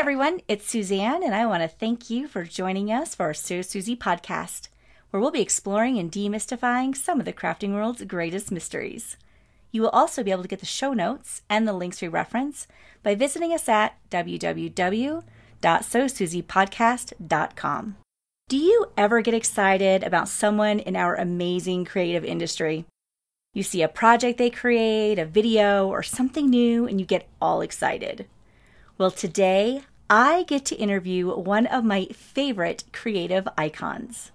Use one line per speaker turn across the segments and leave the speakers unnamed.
everyone, it's Suzanne, and I want to thank you for joining us for our So Suzy podcast, where we'll be exploring and demystifying some of the crafting world's greatest mysteries. You will also be able to get the show notes and the links we reference by visiting us at www.sosuzypodcast.com. Do you ever get excited about someone in our amazing creative industry? You see a project they create, a video, or something new, and you get all excited. Well, today I get to interview one of my favorite creative icons.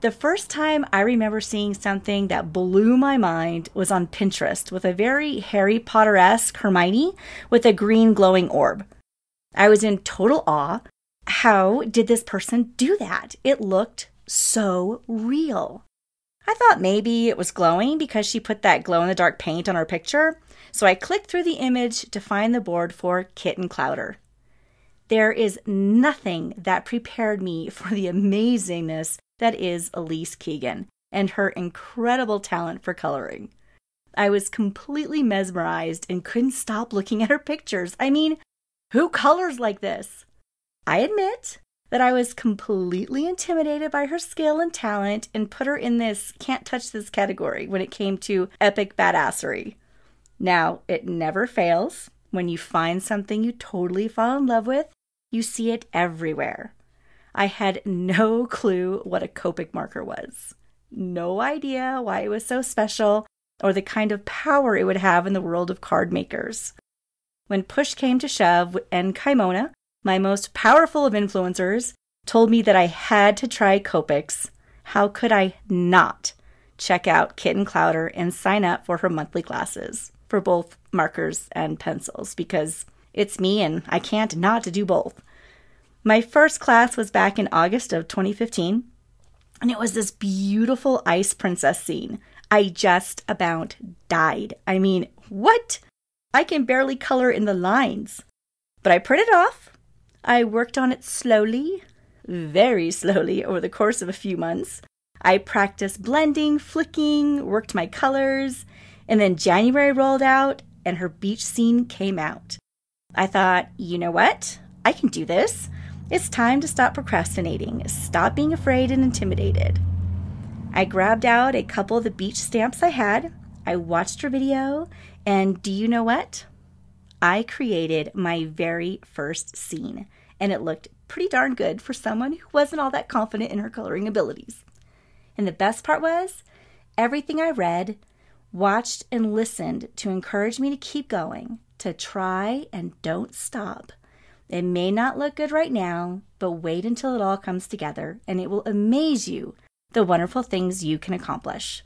The first time I remember seeing something that blew my mind was on Pinterest with a very Harry Potter esque Hermione with a green glowing orb. I was in total awe. How did this person do that? It looked so real. I thought maybe it was glowing because she put that glow in the dark paint on her picture, so I clicked through the image to find the board for Kit and Clowder. There is nothing that prepared me for the amazingness that is Alyce Keegan and her incredible talent for coloring. I was completely mesmerized and couldn't stop looking at her pictures. I mean, who colors like this? I admit that I was completely intimidated by her skill and talent and put her in this can't touch this category when it came to epic badassery. Now, it never fails. When you find something you totally fall in love with, you see it everywhere. I had no clue what a Copic marker was. No idea why it was so special or the kind of power it would have in the world of card makers. When push came to shove and Kaimona, my most powerful of influencers, told me that I had to try Copics, how could I not check out Kit and Clowder and sign up for her monthly classes? for both markers and pencils because it's me and I can't not do both. My first class was back in August of 2015, and it was this beautiful ice princess scene. I just about died. I mean, what? I can barely color in the lines. But I printed it off. I worked on it slowly, very slowly over the course of a few months. I practiced blending, flicking, worked my colors, and then January rolled out and her beach scene came out. I thought, you know what? I can do this. It's time to stop procrastinating, stop being afraid and intimidated. I grabbed out a couple of the beach stamps I had. I watched her video, and do you know what? I created my very first scene, and it looked pretty darn good for someone who wasn't all that confident in her coloring abilities. And the best part was, everything I read watched and listened to encourage me to keep going, to try and don't stop. It may not look good right now, but wait until it all comes together and it will amaze you the wonderful things you can accomplish.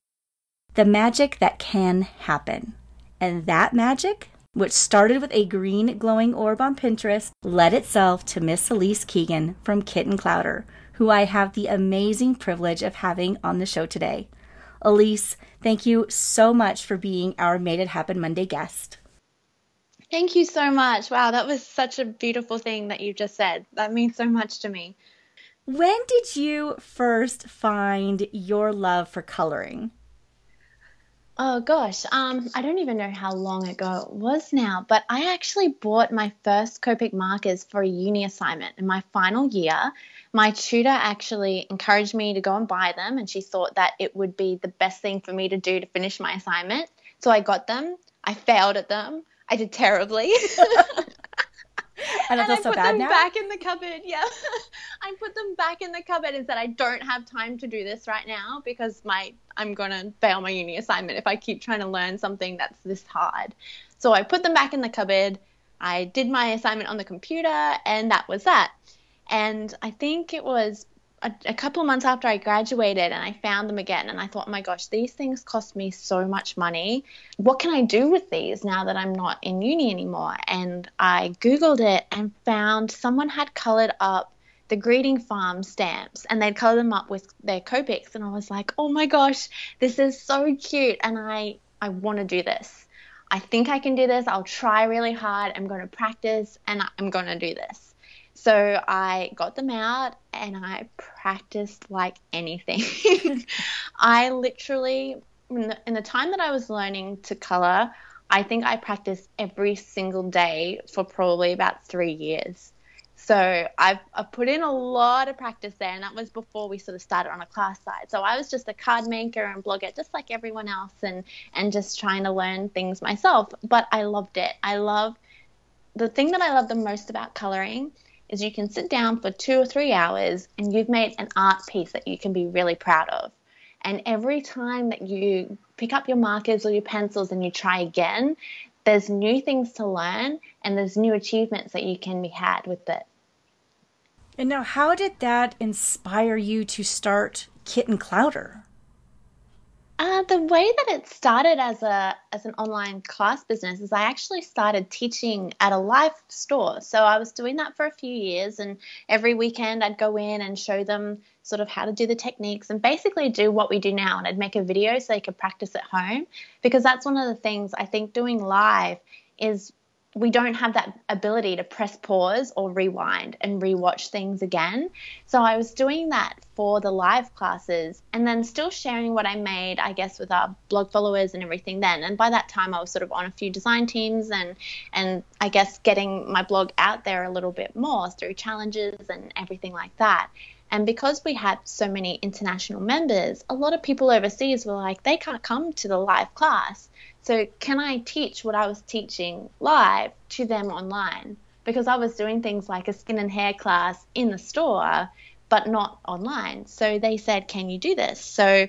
The magic that can happen. And that magic, which started with a green glowing orb on Pinterest, led itself to Miss Alyce Keegan from Kit and Clowder, who I have the amazing privilege of having on the show today. Alyce, thank you so much for being our Made It Happen Monday guest.
Thank you so much. Wow, that was such a beautiful thing that you just said. That means so much to me.
When did you first find your love for coloring?
Oh gosh, um, I don't even know how long ago it was now, but I actually bought my first Copic markers for a uni assignment in my final year, my tutor actually encouraged me to go and buy them, and she thought that it would be the best thing for me to do to finish my assignment. So I got them. I failed at them. I did terribly.
and I feel so
put
bad
them
now.
back in the cupboard. Yeah, I put them back in the cupboard and said I don't have time to do this right now because my I'm gonna fail my uni assignment if I keep trying to learn something that's this hard. So I put them back in the cupboard. I did my assignment on the computer, and that was that. And I think it was a, a, couple of months after I graduated and I found them again and I thought, oh my gosh, these things cost me so much money. What can I do with these now that I'm not in uni anymore? And I Googled it and found someone had colored up the greeting farm stamps and they'd color them up with their Copics and I was like, oh my gosh, this is so cute and I, I want to do this. I think I can do this. I'll try really hard. I'm going to practice and I'm going to do this. So I got them out and I practiced like anything. I literally, in the, in the time that I was learning to color, I think I practiced every single day for probably about three years. So I've, I've put in a lot of practice there, and that was before we sort of started on a class side. So I was just a card maker and blogger, just like everyone else, and and just trying to learn things myself. But I loved it. I love the thing that I love the most about coloring is you can sit down for two or three hours and you've made an art piece that you can be really proud of. And every time that you pick up your markers or your pencils and you try again, there's new things to learn and there's new achievements that you can be had with it.
And now, how did that inspire you to start Kitten and Clowder?
Uh, the way that it started as a as an online class business is I actually started teaching at a live store. So I was doing that for a few years, and every weekend I'd go in and show them sort of how to do the techniques and basically do what we do now. And I'd make a video so they could practice at home because that's one of the things I think doing live is we don't have that ability to press pause or rewind and rewatch things again. So I was doing that for the live classes and then still sharing what I made, I guess, with our blog followers and everything then. And by that time I was sort of on a few design teams and and I guess getting my blog out there a little bit more through challenges and everything like that. And because we had so many international members, a lot of people overseas were like, they can't come to the live class. So, can I teach what I was teaching live to them online? Because I was doing things like a skin and hair class in the store, but not online. So, they said, Can you do this? So,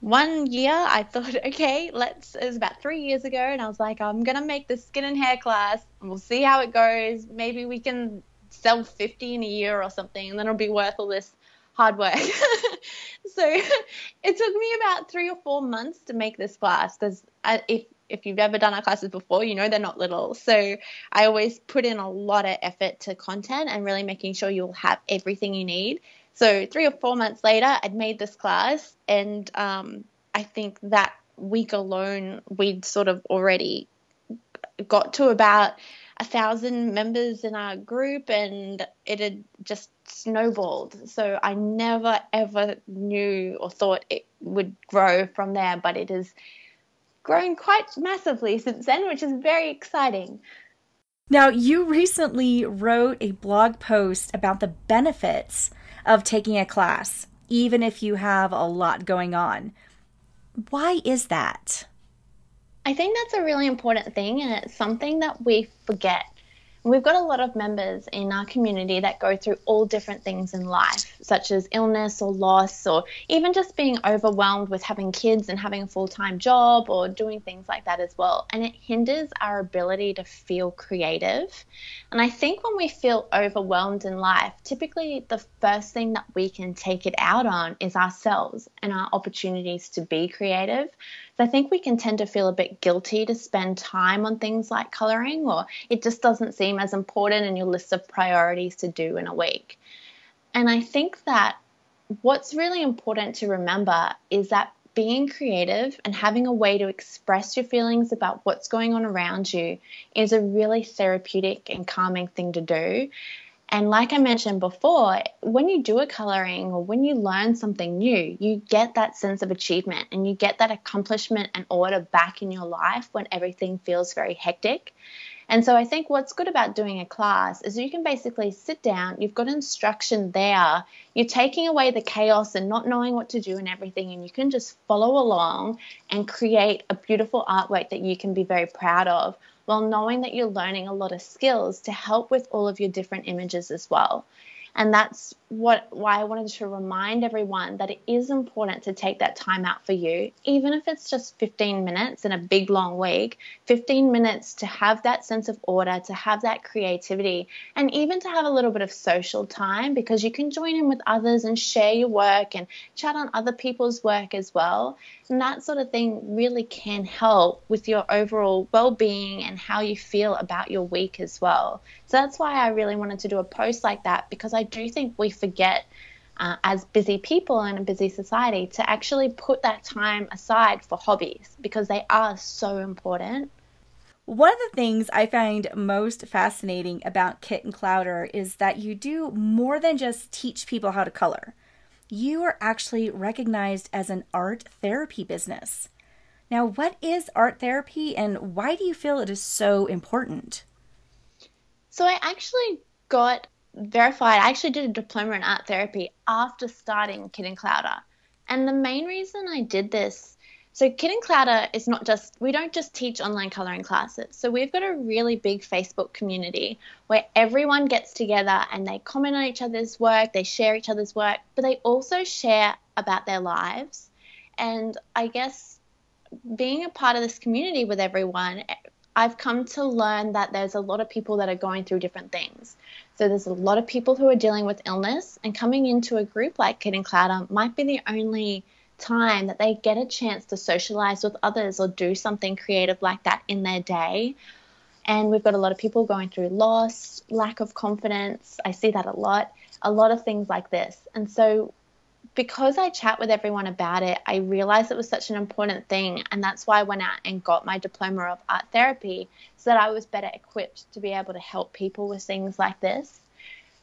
one year I thought, okay, let's, it was about three years ago, and I was like, I'm going to make this skin and hair class, and we'll see how it goes. Maybe we can sell 50 in a year or something, and then it'll be worth all this hard work. so it took me about three or four months to make this class. because if if you've ever done our classes before, you know they're not little. So I always put in a lot of effort to content and really making sure you'll have everything you need. So three or four months later, I'd made this class, and um, I think that week alone, we'd sort of already got to about a thousand members in our group and it had just snowballed. So I never ever knew or thought it would grow from there, but it has grown quite massively since then, which is very exciting.
Now, you recently wrote a blog post about the benefits of taking a class, even if you have a lot going on. Why is that?
I think that's a really important thing, and it's something that we forget. We've got a lot of members in our community that go through all different things in life, such as illness or loss, or even just being overwhelmed with having kids and having a full time job or doing things like that as well. And it hinders our ability to feel creative. And I think when we feel overwhelmed in life, typically the first thing that we can take it out on is ourselves and our opportunities to be creative. I think we can tend to feel a bit guilty to spend time on things like coloring, or it just doesn't seem as important in your list of priorities to do in a week. And I think that what's really important to remember is that being creative and having a way to express your feelings about what's going on around you is a really therapeutic and calming thing to do. And like I mentioned before, when you do a coloring or when you learn something new, you get that sense of achievement and you get that accomplishment and order back in your life when everything feels very hectic. And so I think what's good about doing a class is you can basically sit down, you've got instruction there, you're taking away the chaos and not knowing what to do and everything, and you can just follow along and create a beautiful artwork that you can be very proud of while knowing that you're learning a lot of skills to help with all of your different images as well. And that's what why I wanted to remind everyone that it is important to take that time out for you, even if it's just 15 minutes in a big long week, 15 minutes to have that sense of order, to have that creativity, and even to have a little bit of social time because you can join in with others and share your work and chat on other people's work as well. And that sort of thing really can help with your overall well-being and how you feel about your week as well. So that's why I really wanted to do a post like that because I do think we forget uh, as busy people in a busy society to actually put that time aside for hobbies because they are so important.
One of the things I find most fascinating about Kit and Clowder is that you do more than just teach people how to color. You are actually recognized as an art therapy business. Now, what is art therapy and why do you feel it is so important?
So, I actually got verified. I actually did a diploma in art therapy after starting Kit and Clowder. And the main reason I did this, so Kit and Clowder is not just, we don't just teach online coloring classes. So we've got a really big Facebook community where everyone gets together and they comment on each other's work, they share each other's work, but they also share about their lives. And I guess being a part of this community with everyone, I've come to learn that there's a lot of people that are going through different things. So there's a lot of people who are dealing with illness, and coming into a group like Kit and Clowder um, might be the only time that they get a chance to socialize with others or do something creative like that in their day. And we've got a lot of people going through loss, lack of confidence. I see that a lot, a lot of things like this. And so because I chat with everyone about it, I realized it was such an important thing. And that's why I went out and got my diploma of art therapy so that I was better equipped to be able to help people with things like this.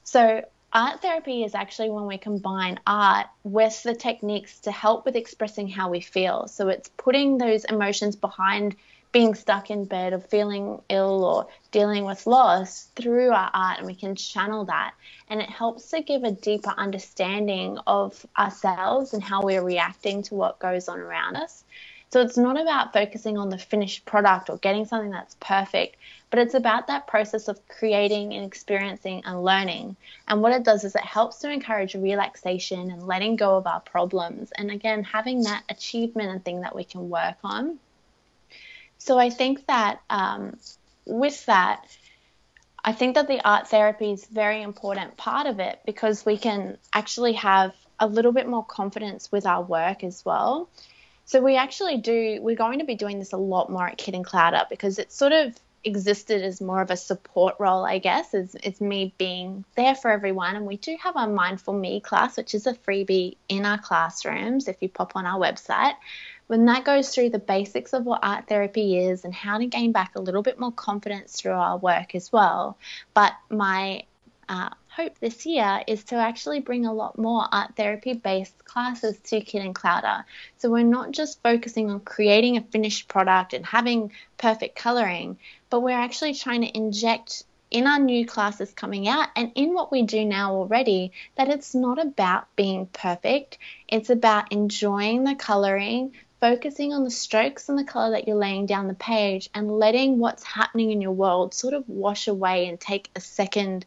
So, art therapy is actually when we combine art with the techniques to help with expressing how we feel. So, it's putting those emotions behind being stuck in bed or feeling ill or dealing with loss through our art and we can channel that and it helps to give a deeper understanding of ourselves and how we're reacting to what goes on around us so it's not about focusing on the finished product or getting something that's perfect, but it's about that process of creating and experiencing and learning. And what it does is it helps to encourage relaxation and letting go of our problems. And again, having that achievement and thing that we can work on. So I think that um, with that, I think that the art therapy is very important part of it because we can actually have a little bit more confidence with our work as well. So we actually do, we're going to be doing this a lot more at Kit and Clowder because it sort of existed as more of a support role, I guess, as it's me being there for everyone. And we do have our Mindful Me class, which is a freebie in our classrooms if you pop on our website. When that goes through the basics of what art therapy is and how to gain back a little bit more confidence through our work as well. But my uh, hope this year is to actually bring a lot more art therapy based classes to Kit and Clowder. So we're not just focusing on creating a finished product and having perfect coloring, but we're actually trying to inject in our new classes coming out and in what we do now already that it's not about being perfect. It's about enjoying the coloring, focusing on the strokes and the color that you're laying down the page and letting what's happening in your world sort of wash away and take a second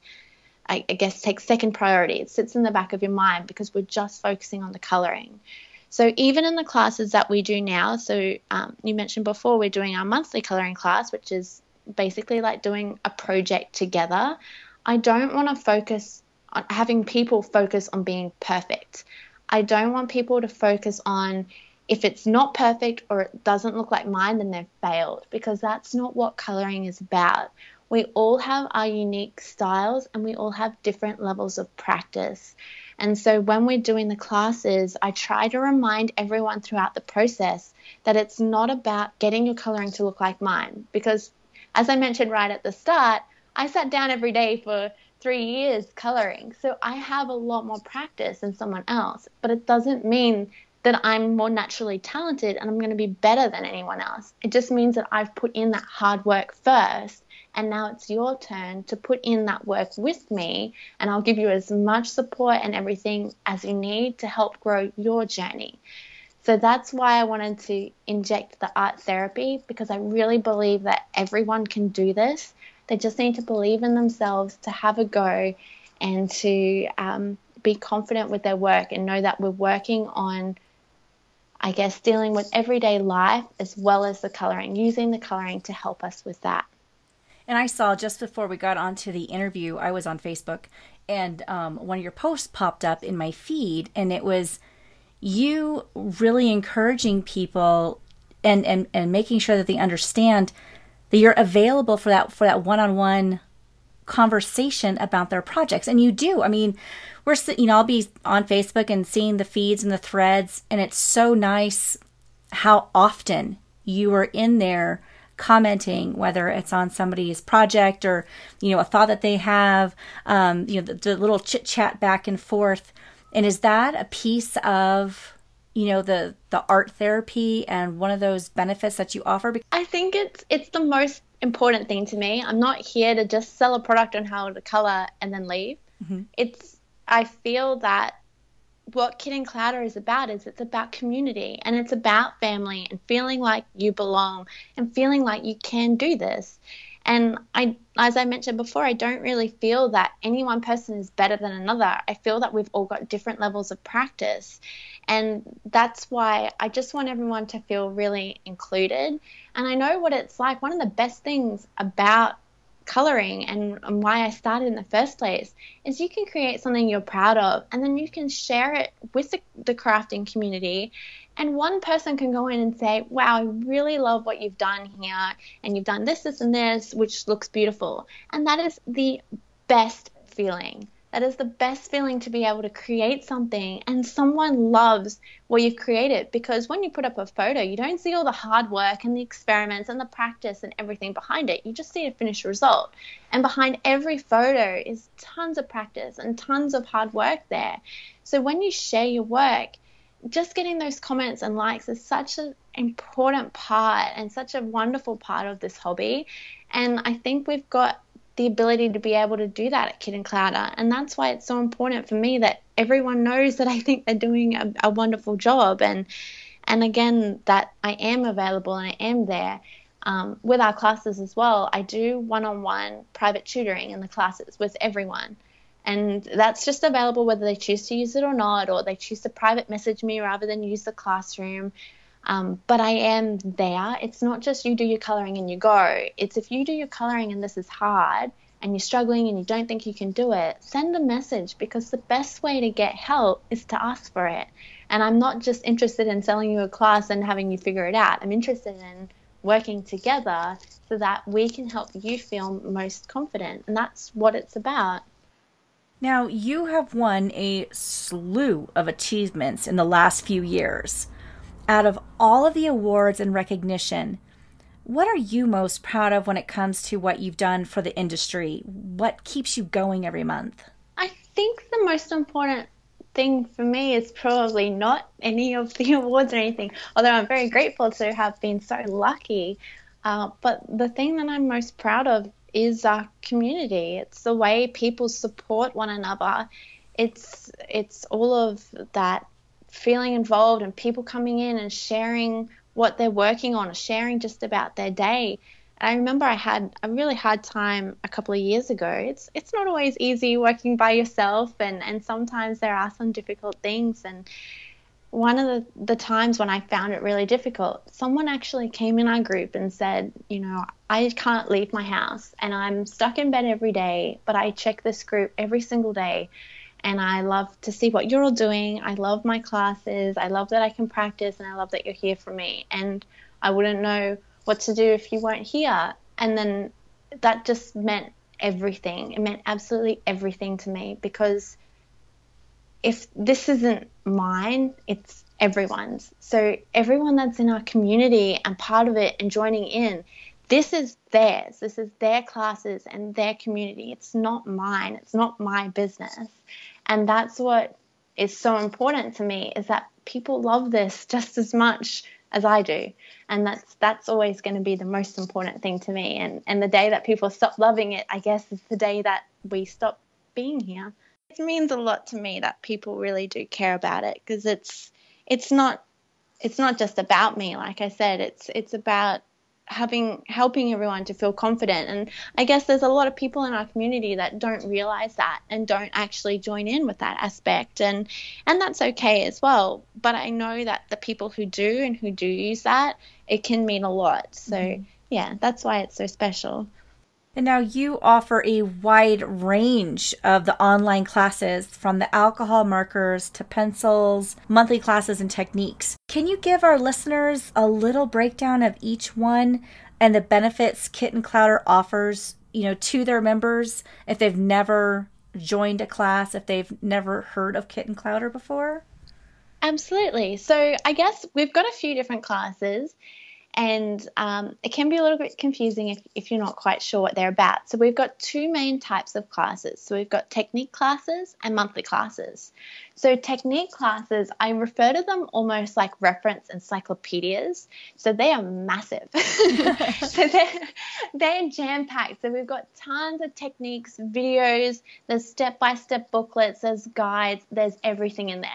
I, guess take second priority. It sits in the back of your mind because we're just focusing on the coloring. So even in the classes that we do now, so um, you mentioned before we're doing our monthly coloring class, which is basically like doing a project together. I don't want to focus on having people focus on being perfect. I don't want people to focus on if it's not perfect or it doesn't look like mine, then they've failed because that's not what coloring is about we all have our unique styles and we all have different levels of practice. And so when we're doing the classes, I try to remind everyone throughout the process that it's not about getting your coloring to look like mine. Because as I mentioned right at the start, I sat down every day for three years coloring. So I have a lot more practice than someone else. But it doesn't mean that I'm more naturally talented and I'm going to be better than anyone else. It just means that I've put in that hard work first and now it's your turn to put in that work with me and I'll give you as much support and everything as you need to help grow your journey. So that's why I wanted to inject the art therapy because I really believe that everyone can do this. They just need to believe in themselves to have a go and to um, be confident with their work and know that we're working on, I guess, dealing with everyday life as well as the coloring, using the coloring to help us with that.
And I saw just before we got onto the interview, I was on Facebook, and um, one of your posts popped up in my feed, and it was you really encouraging people and, and, and making sure that they understand that you're available for that for that one-on-one conversation about their projects and you do i mean we're you know i'll be on facebook and seeing the feeds and the threads and it's so nice how often you are in there commenting, whether it's on somebody's project or, you know, a thought that they have, um, you know, the, the little chit chat back and forth. And is that a piece of, you know, the, the art therapy and one of those benefits that you offer?
I think it's, it's the most important thing to me. I'm not here to just sell a product on how to color and then leave. Mm-hmm. It's I feel that what Kit and Clowder is about is it's about community and it's about family and feeling like you belong and feeling like you can do this. And I, as I mentioned before, I don't really feel that any one person is better than another. I feel that we've all got different levels of practice. And that's why I just want everyone to feel really included. And I know what it's like. One of the best things about coloring and, and, why I started in the first place is you can create something you're proud of and then you can share it with the, the crafting community. And one person can go in and say, Wow, I really love what you've done here. And you've done this, this, and this, which looks beautiful. And that is the best feeling. That is the best feeling to be able to create something and someone loves what you've created because when you put up a photo, you don't see all the hard work and the experiments and the practice and everything behind it. You just see a finished result. And behind every photo is tons of practice and tons of hard work there. So when you share your work, just getting those comments and likes is such an important part and such a wonderful part of this hobby. And I think we've got the ability to be able to do that at Kit and Clowder. And that's why it's so important for me that everyone knows that I think they're doing a, a wonderful job. And and again, that I am available and I am there. Um, with our classes as well, I do one on one private tutoring in the classes with everyone. And that's just available whether they choose to use it or not, or they choose to private message me rather than use the classroom. Um, but I am there. It's not just you do your coloring and you go. It's if you do your coloring and this is hard and you're struggling and you don't think you can do it, send a message because the best way to get help is to ask for it. And I'm not just interested in selling you a class and having you figure it out. I'm interested in working together so that we can help you feel most confident. And that's what it's about.
Now, you have won a slew of achievements in the last few years out of all of the awards and recognition, what are you most proud of when it comes to what you've done for the industry? What keeps you going every month?
I think the most important thing for me is probably not any of the awards or anything, although I'm very grateful to have been so lucky. Uh, but the thing that I'm most proud of is our community. It's the way people support one another. It's it's all of that feeling involved and people coming in and sharing what they're working on or sharing just about their day. And I remember I had a really hard time a couple of years ago. It's it's not always easy working by yourself and, and sometimes there are some difficult things and one of the, the times when I found it really difficult, someone actually came in our group and said, you know, I can't leave my house and I'm stuck in bed every day, but I check this group every single day and I love to see what you're all doing. I love my classes. I love that I can practice and I love that you're here for me. And I wouldn't know what to do if you weren't here. And then that just meant everything. It meant absolutely everything to me because if this isn't mine, it's everyone's. So everyone that's in our community and part of it and joining in, this is theirs. This is their classes and their community. It's not mine. It's not my business. And that's what is so important to me is that people love this just as much as I do. And that's that's always going to be the most important thing to me. And and the day that people stop loving it, I guess is the day that we stop being here. It means a lot to me that people really do care about it because it's it's not it's not just about me like I said it's it's about having helping everyone to feel confident. And i guess there's a lot of people in our community that don't realize that and don't actually join in with that aspect. And and that's okay as well. But i know that the people who do and who do use that it can mean a lot. So mm-hmm. yeah that's why it's so special
and now you offer a wide range of the online classes from the alcohol markers to pencils, monthly classes, and techniques. Can you give our listeners a little breakdown of each one and the benefits Kit and Clowder offers, you know, to their members if they've never joined a class, if they've never heard of Kit and Clowder before?
Absolutely. So I guess we've got a few different classes and um, it can be a little bit confusing if, if you're not quite sure what they're about. So we've got two main types of classes. So we've got technique classes and monthly classes. So technique classes, I refer to them almost like reference encyclopedias. So they are massive. so they're, they're jam-packed. So we've got tons of techniques, videos, there's step-by-step booklets, there's guides, there's everything in there.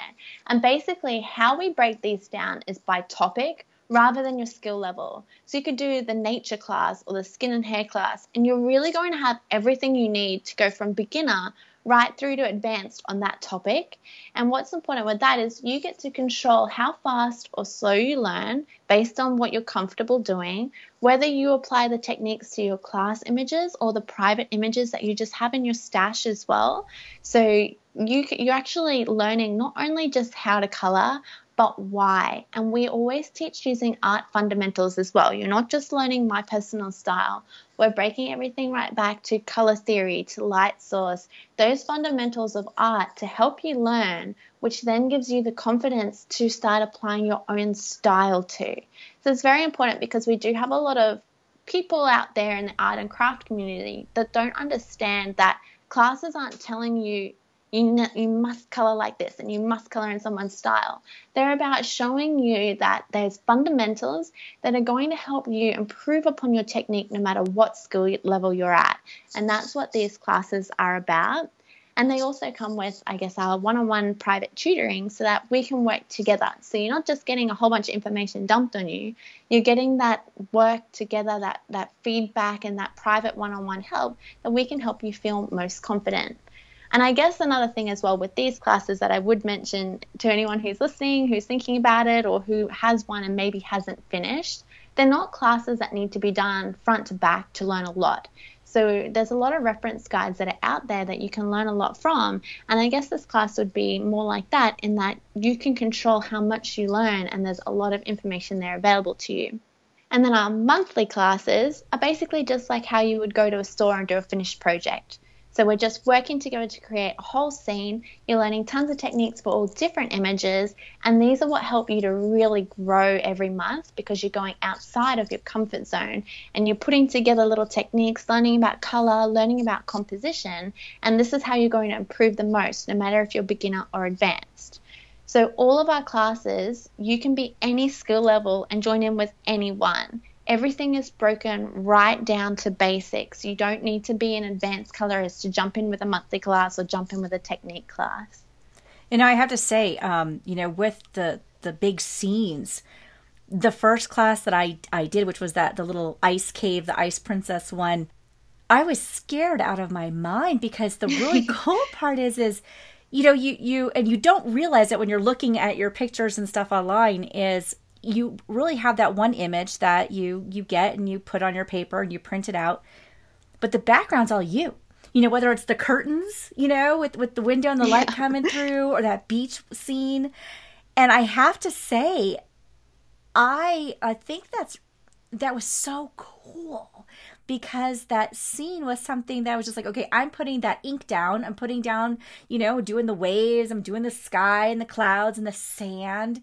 And basically how we break these down is by topic rather than your skill level. So you could do the nature class or the skin and hair class, and you're really going to have everything you need to go from beginner right through to advanced on that topic. And what's important with that is you get to control how fast or slow you learn based on what you're comfortable doing, whether you apply the techniques to your class images or the private images that you just have in your stash as well. So you you're actually learning not only just how to color but why? And we always teach using art fundamentals as well. You're not just learning my personal style. We're breaking everything right back to color theory, to light source, those fundamentals of art to help you learn, which then gives you the confidence to start applying your own style to. So it's very important because we do have a lot of people out there in the art and craft community that don't understand that classes aren't telling you you, you must color like this and you must color in someone's style. They're about showing you that there's fundamentals that are going to help you improve upon your technique no matter what skill level you're at. And that's what these classes are about. And they also come with, I guess, our one on one private tutoring so that we can work together. So you're not just getting a whole bunch of information dumped on you, you're getting that work together, that, that feedback, and that private one on one help that we can help you feel most confident. And I guess another thing as well with these classes that I would mention to anyone who's listening, who's thinking about it, or who has one and maybe hasn't finished, they're not classes that need to be done front to back to learn a lot. So there's a lot of reference guides that are out there that you can learn a lot from. And I guess this class would be more like that in that you can control how much you learn and there's a lot of information there available to you. And then our monthly classes are basically just like how you would go to a store and do a finished project. So we're just working together to create a whole scene. You're learning tons of techniques for all different images, and these are what help you to really grow every month because you're going outside of your comfort zone and you're putting together little techniques, learning about color, learning about composition, and this is how you're going to improve the most, no matter if you're beginner or advanced. So, all of our classes, you can be any skill level and join in with anyone everything is broken right down to basics. You don't need to be an advanced colorist to jump in with a monthly class or jump in with a technique class.
And I have to say, um, you know, with the the big scenes, the first class that I I did, which was that the little ice cave, the ice princess one, I was scared out of my mind because the really cool part is is you know you you and you don't realize it when you're looking at your pictures and stuff online is you really have that one image that you you get and you put on your paper and you print it out but the background's all you. You know whether it's the curtains you know with with the window and the light yeah. coming through or that beach scene. And i have to say i i think that's that was so cool because that scene was something that was just like okay i'm putting that ink down. I'm putting down you know doing the waves. I'm doing the sky and the clouds and the sand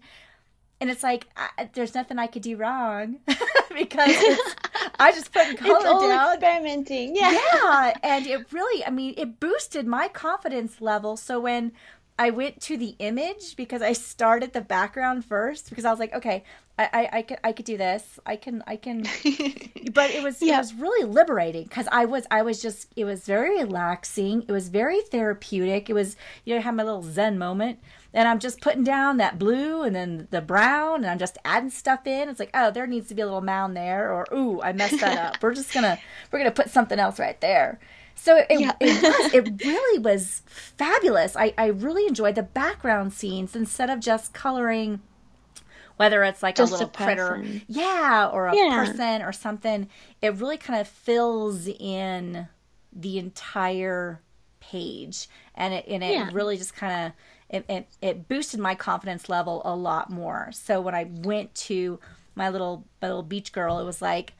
and it's like I, there's nothing I could do wrong because I just put color
it's all
down.
experimenting. Yeah,
yeah, and it really, I mean, it boosted my confidence level. So when I went to the image because I started the background first because I was like, okay, I, I, I could I could do this. I can I can but it was yeah. it was really liberating because I was I was just it was very relaxing. It was very therapeutic. It was you know, I had my little zen moment and I'm just putting down that blue and then the brown and I'm just adding stuff in. It's like, oh, there needs to be a little mound there, or ooh, I messed that up. we're just gonna we're gonna put something else right there. So it, yeah. it, was, it really was fabulous. I, I really enjoyed the background scenes instead of just coloring whether it's like just a little a critter yeah or a yeah. person or something it really kind of fills in the entire page and it and it yeah. really just kind of it, it, it boosted my confidence level a lot more. So when I went to my little my little beach girl, it was like,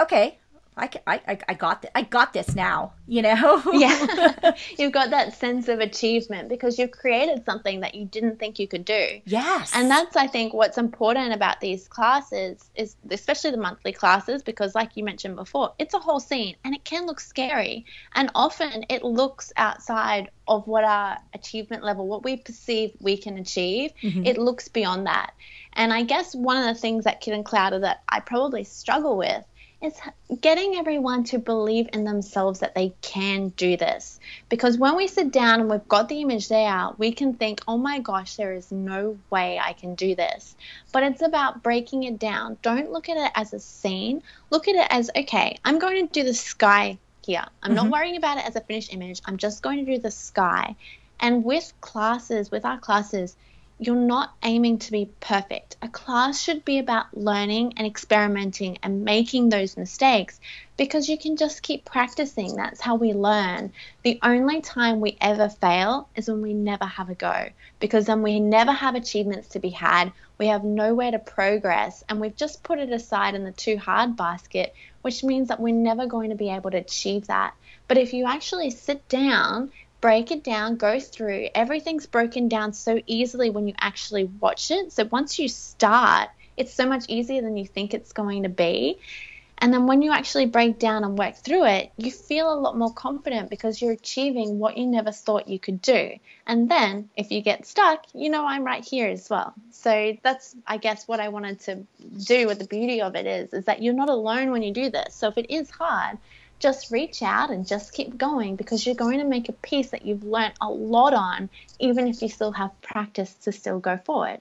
okay, I, I, I got th- I got this now, you know?
yeah. You've got that sense of achievement because you've created something that you didn't think you could do.
Yes.
And that's, I think, what's important about these classes is especially the monthly classes because, like you mentioned before, it's a whole scene and it can look scary. And often it looks outside of what our achievement level, what we perceive we can achieve, mm-hmm. it looks beyond that. And I guess one of the things that Kit and Clowder that I probably struggle with is getting everyone to believe in themselves that they can do this. Because when we sit down and we've got the image there, we can think, oh my gosh, there is no way I can do this. But it's about breaking it down. Don't look at it as a scene, look at it as, okay, I'm going to do the sky here. I'm mm-hmm. not worrying about it as a finished image, I'm just going to do the sky. And with classes, with our classes, you're not aiming to be perfect. A class should be about learning and experimenting and making those mistakes because you can just keep practicing. That's how we learn. The only time we ever fail is when we never have a go because then we never have achievements to be had. We have nowhere to progress and we've just put it aside in the too hard basket, which means that we're never going to be able to achieve that. But if you actually sit down break it down, go through. Everything's broken down so easily when you actually watch it. So once you start, it's so much easier than you think it's going to be. And then when you actually break down and work through it, you feel a lot more confident because you're achieving what you never thought you could do. And then if you get stuck, you know I'm right here as well. So that's I guess what I wanted to do with the beauty of it is is that you're not alone when you do this. So if it is hard, just reach out and just keep going because you're going to make a piece that you've learned a lot on, even if you still have practice to still go forward.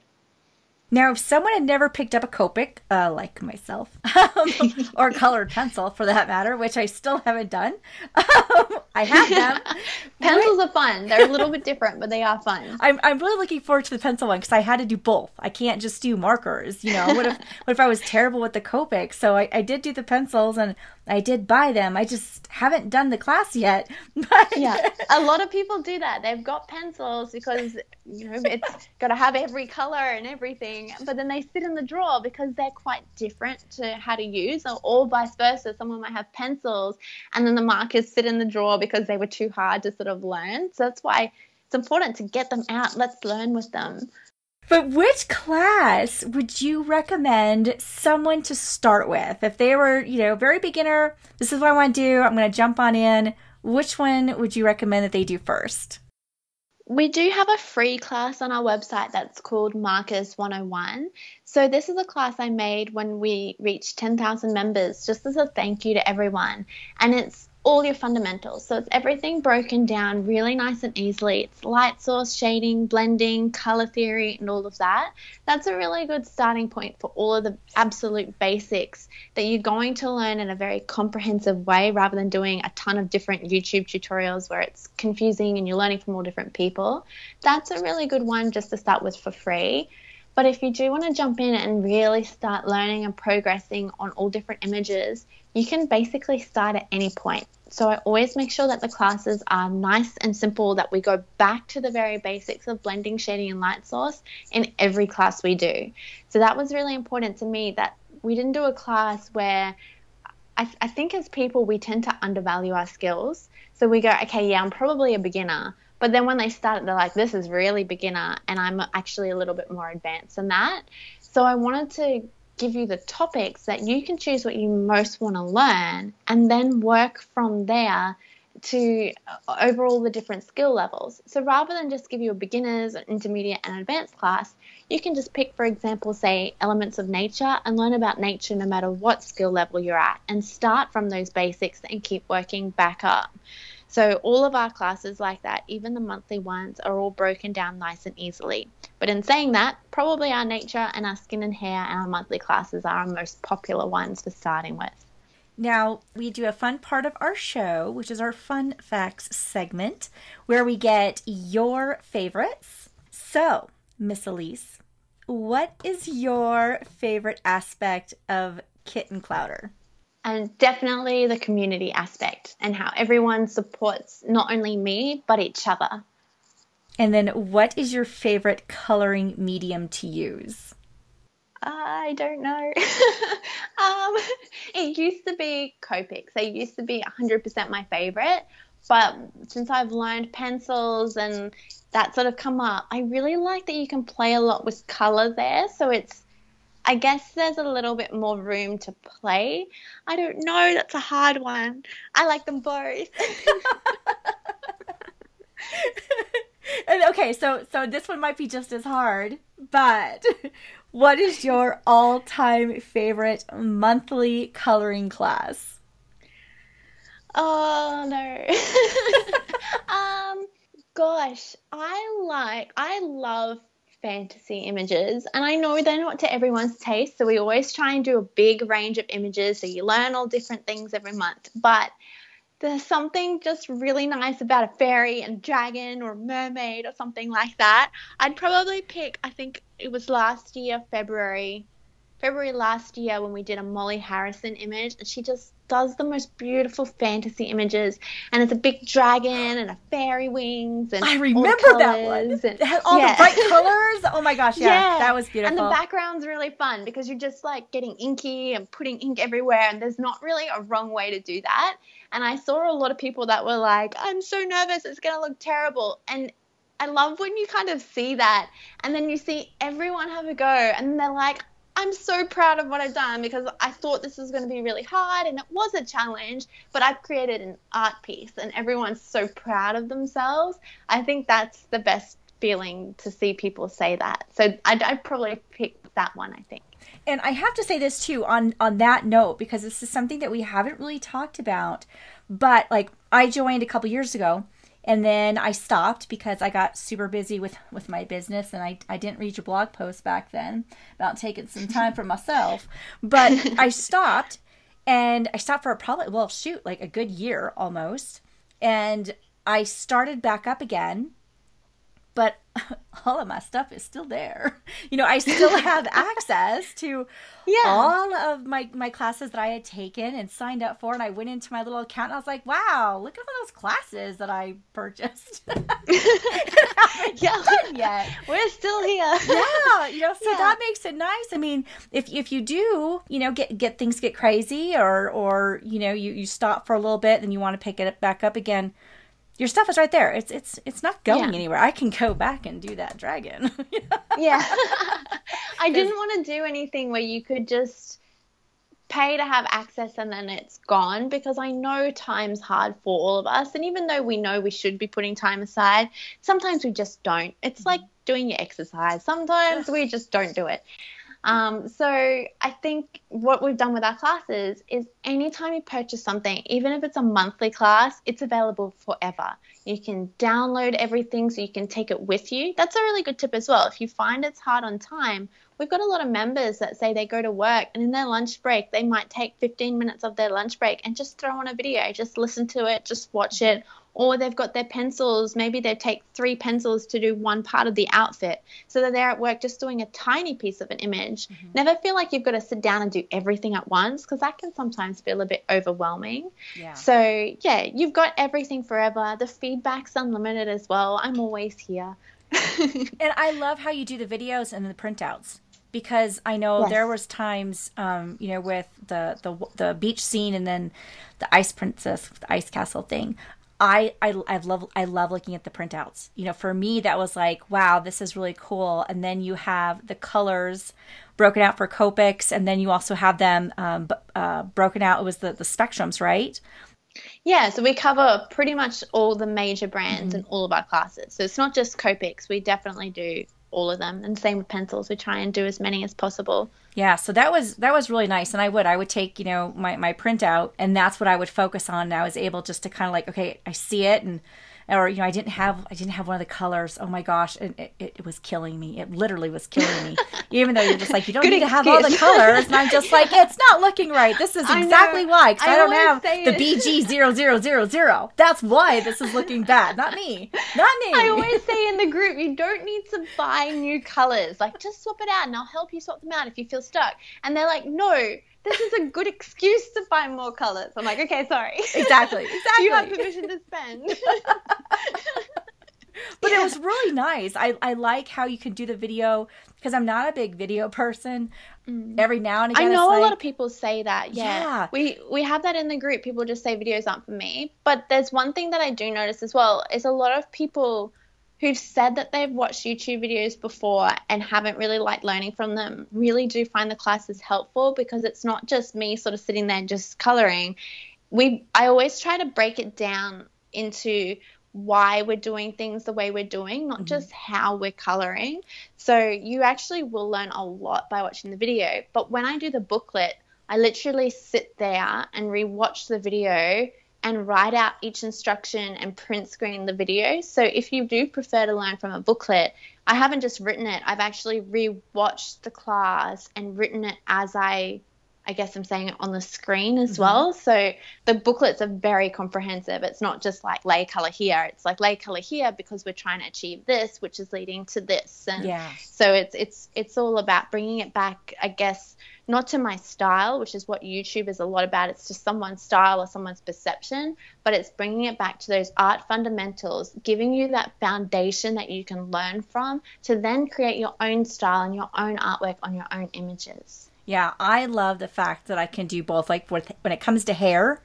Now, if someone had never picked up a Copic, uh, like myself, um, or a colored pencil for that matter, which I still haven't done, um, I have them.
Pencils are fun. They're a little bit different, but they are fun.
I'm, I'm really looking forward to the pencil one because I had to do both. I can't just do markers. You know, what if what if I was terrible with the Copic? So I, I did do the pencils and I did buy them. I just haven't done the class yet.
But... Yeah, a lot of people do that. They've got pencils because you know it's got to have every color and everything, but then they sit in the drawer because they're quite different to how to use, or, or vice versa. Someone might have pencils and then the markers sit in the drawer because they were too hard to sort of learn. So that's why it's important to get them out. Let's learn with them.
But which class would you recommend someone to start with? If they were, you know, very beginner, this is what I want to do, I'm going to jump on in. Which one would you recommend that they do first?
We do have a free class on our website that's called Markers 101. So, this is a class I made when we reached 10,000 members, just as a thank you to everyone. And it's all your fundamentals. So it's everything broken down really nice and easily. It's light source, shading, blending, color theory, and all of that. That's a really good starting point for all of the absolute basics that you're going to learn in a very comprehensive way rather than doing a ton of different YouTube tutorials where it's confusing and you're learning from all different people. That's a really good one just to start with for free. But if you do want to jump in and really start learning and progressing on all different images, you can basically start at any point. So I always make sure that the classes are nice and simple, that we go back to the very basics of blending, shading, and light source in every class we do. So that was really important to me that we didn't do a class where I, I think as people, we tend to undervalue our skills. So we go, okay, yeah, I'm probably a beginner. But then when they start, they're like, this is really beginner, and I'm actually a little bit more advanced than that. So I wanted to give you the topics that you can choose what you most want to learn and then work from there to over all the different skill levels. So rather than just give you a beginners, intermediate, and advanced class, you can just pick, for example, say elements of nature and learn about nature no matter what skill level you're at and start from those basics and keep working back up. So all of our classes like that, even the monthly ones, are all broken down nice and easily. But in saying that, probably our nature and our skin and hair and our monthly classes are our most popular ones for starting with.
Now, we do a fun part of our show, which is our fun facts segment, where we get your favorites. So, Miss Alyce, what is your favorite aspect of Kitten and Clowder?
And definitely the community aspect and how everyone supports not only me but each other.
And then, what is your favorite coloring medium to use?
I don't know. um, it used to be Copics. They used to be 100% my favorite. But since I've learned pencils and that sort of come up, I really like that you can play a lot with color there. So it's, I guess there's a little bit more room to play. I don't know. That's a hard one. I like them both.
and okay, so so this one might be just as hard, but what is your all-time favorite monthly coloring class?
Oh no. um gosh, I like I love fantasy images and I know they're not to everyone's taste, so we always try and do a big range of images so you learn all different things every month. But there's something just really nice about a fairy and dragon or mermaid or something like that. I'd probably pick, I think it was last year, February, February last year when we did a Molly Harrison image, and she just does the most beautiful fantasy images, and it's a big dragon and a fairy wings, and
I remember that one. And, it had all yeah. the bright colors. Oh my gosh, yeah, yeah, that was beautiful.
And the background's really fun because you're just like getting inky and putting ink everywhere, and there's not really a wrong way to do that. And I saw a lot of people that were like, I'm so nervous, it's going to look terrible. And I love when you kind of see that and then you see everyone have a go and they're like, I'm so proud of what I've done because I thought this was going to be really hard and it was a challenge, but I've created an art piece and everyone's so proud of themselves. I think that's the best feeling to see people say that. So I'd, I'd probably pick that one, I think
and I have to say this too on on that note because this is something that we haven't really talked about. But like I joined a couple years ago and then I stopped because I got super busy with with my business and I I didn't read your blog post back then about taking some time for myself. But I stopped and I stopped for a probably well shoot like a good year almost and I started back up again but all of my stuff is still there. You know, I still have access to yeah. all of my my classes that I had taken and signed up for and I went into my little account and I was like, "Wow, look at all those classes that I purchased."
yeah. yet. We're still here.
yeah, you know, so yeah. that makes it nice. I mean, if if you do, you know, get get things get crazy or or you know, you you stop for a little bit and you want to pick it back up again, your stuff is right there. It's it's it's not going yeah. anywhere. I can go back and do that dragon.
yeah. I didn't want to do anything where you could just pay to have access and then it's gone because I know time's hard for all of us. And even though we know we should be putting time aside, sometimes we just don't. It's mm-hmm. like doing your exercise. Sometimes we just don't do it. Um, so I think what we've done with our classes is anytime you purchase something, even if it's a monthly class, it's available forever. You can download everything so you can take it with you. That's a really good tip as well. If you find it's hard on time, we've got a lot of members that say they go to work and in their lunch break, they might take 15 minutes of their lunch break and just throw on a video, just listen to it, just watch it, or they've got their pencils maybe they take three pencils to do one part of the outfit so that they're at work just doing a tiny piece of an image mm-hmm. never feel like you've got to sit down and do everything at once because that can sometimes feel a bit overwhelming yeah. so yeah you've got everything forever the feedback's unlimited as well i'm always here
and i love how you do the videos and the printouts because I know yes. there was times, um, you know, with the, the the beach scene and then the ice princess, the ice castle thing. I, I I love I love looking at the printouts. You know, for me that was like, wow, this is really cool. And then you have the colors broken out for Copics, and then you also have them um, uh, broken out. It was the the spectrums, right?
Yeah, so we cover pretty much all the major brands mm-hmm. in all of our classes. So it's not just Copics. We definitely do all of them. And same with pencils. We try and do as many as possible.
Yeah so that was that was really nice. And i would i would take you know my, my printout and that's what i would focus on and i was able just to kind of like okay i see it and or you know i didn't have i didn't have one of the colors. Oh my gosh. It, it, it was killing me. It literally was killing me. Even though you're just like you don't Good need excuse. to have all the colors. And i'm just like it's not looking right. This is exactly why because I, I, don't have the bg0000 that's why this is looking bad. Not me. Not me.
I always say in the group you don't need to buy new colors. Like just swap it out and i'll help you swap them out if you feel stuck. And they're like no this is a good excuse to buy more colors. I'm like, okay, sorry.
Exactly. Exactly.
you have permission to spend.
but it was really nice. I, I like how you can do the video because I'm not a big video person. Mm. Every now and again,
I know a
like,
lot of people say that. Yeah. yeah, we we have that in the group. People just say videos aren't for me. But there's one thing that I do notice as well is a lot of people who've said that they've watched YouTube videos before and haven't really liked learning from them really do find the classes helpful because it's not just me sort of sitting there just coloring. We I always try to break it down into why we're doing things the way we're doing, not mm-hmm. just how we're coloring. So you actually will learn a lot by watching the video. But when I do the booklet, I literally sit there and rewatch the video and write out each instruction and print screen the video. So if you do prefer to learn from a booklet, I haven't just written it, I've actually rewatched the class and written it as I I guess I'm saying it on the screen as mm-hmm. well. So the booklets are very comprehensive. It's not just like lay color here. It's like lay color here because we're trying to achieve this, which is leading to this. And yeah. so it's it's it's all about bringing it back, I guess, not to my style, which is what YouTube is a lot about. It's just someone's style or someone's perception, but it's bringing it back to those art fundamentals, giving you that foundation that you can learn from to then create your own style and your own artwork on your own images.
Yeah, I love the fact that I can do both. Like with, when it comes to hair,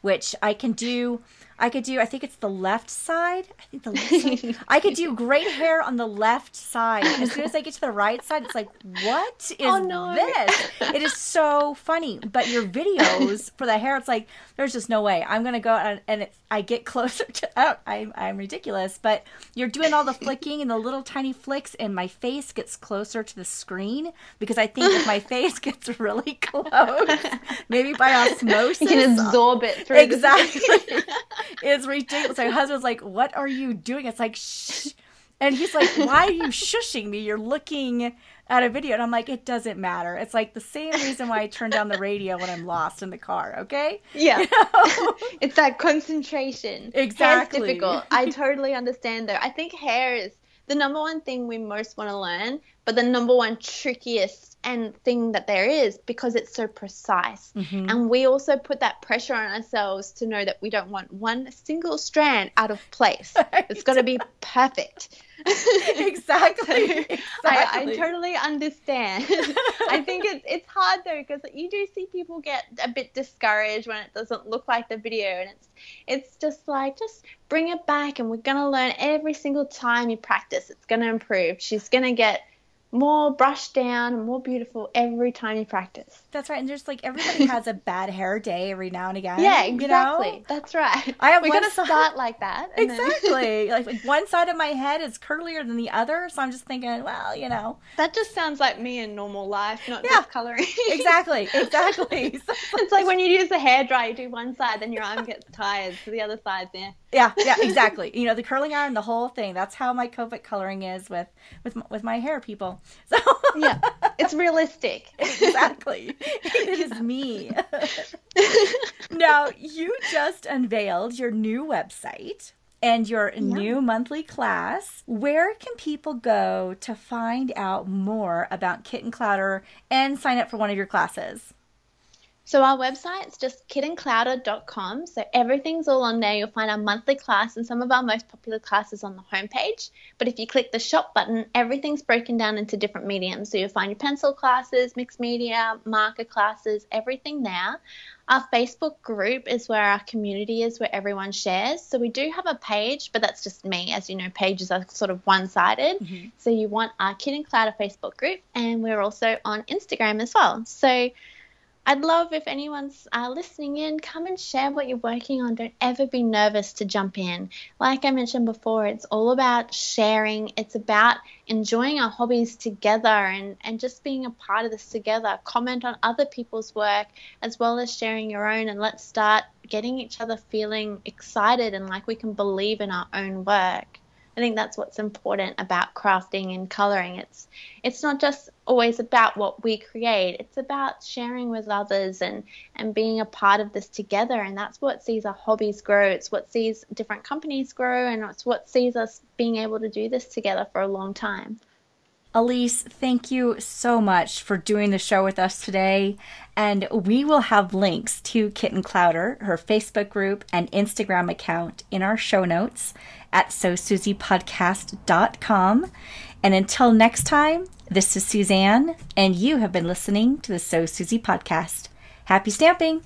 which I can do I could do. I think it's the left side. I think the left side. I could do great hair on the left side. As soon as I get to the right side, it's like, what is oh, no. this? It is so funny. But your videos for the hair, it's like, there's just no way. I'm gonna go and, and I get closer to. Oh, I'm I'm ridiculous. But you're doing all the flicking and the little tiny flicks, and my face gets closer to the screen because I think if my face gets really close, maybe by osmosis, you
can absorb it through
exactly it's ridiculous. My husband's like, "What are you doing?" It's like, shh. And he's like, "Why are you shushing me? You're looking at a video." And I'm like, "It doesn't matter. It's like the same reason why I turn down the radio when I'm lost in the car. Okay?
Yeah. You know? it's that concentration.
Exactly.
Hair's difficult. I totally understand though. I think hair is the number one thing we most want to learn, but the number one trickiest and thing that there is because it's so precise. Mm-hmm. And we also put that pressure on ourselves to know that we don't want one single strand out of place. Right. It's got to be perfect.
Exactly. exactly.
I, I, totally understand. I think it's it's hard though because you do see people get a bit discouraged when it doesn't look like the video, and it's it's just like just bring it back, and we're gonna learn every single time you practice. It's gonna improve. She's gonna get more brushed down and more beautiful every time you practice.
That's right. And just like everybody has a bad hair day every now and again.
Yeah, exactly. You know? That's right. I have We're gonna side... start like that.
Exactly. Then... like, like one side of my head is curlier than the other, so I'm just thinking, well, you know.
That just sounds like me in normal life, not yeah. just coloring.
exactly. Exactly.
it's like when you use the hair dry, you do one side, then your arm gets tired, so the other side there.
Yeah, yeah, exactly. you know, the curling iron, the whole thing. That's how my Copic coloring is with with with my hair, people. So
yeah, it's realistic.
exactly. It is me. now, you just unveiled your new website and your yeah. new monthly class. Where can people go to find out more about Kit and Clowder and sign up for one of your classes?
So our website is just kitandclowder.com. So everything's all on there. You'll find our monthly class and some of our most popular classes on the homepage. But if you click the shop button, everything's broken down into different mediums. So you'll find your pencil classes, mixed media, marker classes, everything there. Our Facebook group is where our community is, where everyone shares. So we do have a page, but that's just me. As you know, pages are sort of one sided. Mm-hmm. So you want our Kit and Facebook group, and we're also on Instagram as well. So I'd love if anyone's uh, listening in, come and share what you're working on. Don't ever be nervous to jump in. Like I mentioned before, it's all about sharing. It's about enjoying our hobbies together and, and just being a part of this together. Comment on other people's work as well as sharing your own, and let's start getting each other feeling excited and like we can believe in our own work. I think that's what's important about crafting and coloring. It's it's not just always about what we create. It's about sharing with others and and being a part of this together. And that's what sees our hobbies grow. It's what sees different companies grow, and it's what sees us being able to do this together for a long time.
Alyce, thank you so much for doing the show with us today. And we will have links to Kit and Clowder, her Facebook group, and Instagram account in our show notes at SoSuzyPodcast.com. And until next time, this is Suzanne, and you have been listening to the So Suzy podcast. Happy stamping!